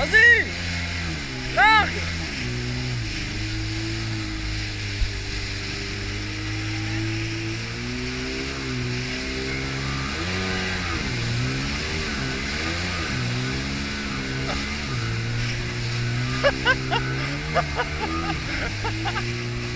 Assim! Larga! ha ha ha ha ha!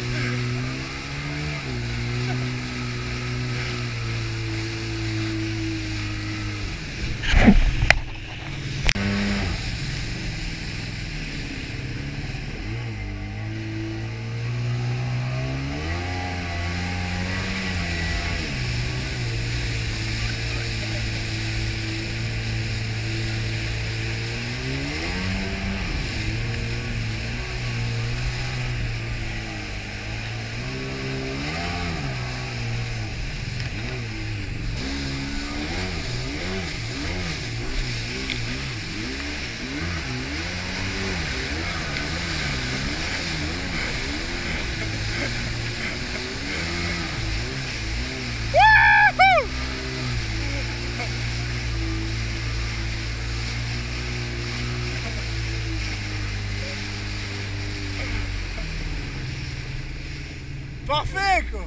Perfeito!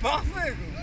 Perfeito!